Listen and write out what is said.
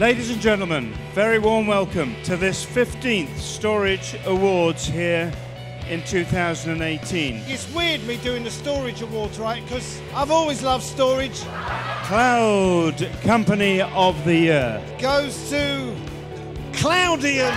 Ladies and gentlemen, very warm welcome to this 15th Storage Awards here in 2018. It's weird me doing the Storage Awards, right? Because I've always loved storage. Cloud Company of the Year. Goes to Cloudian.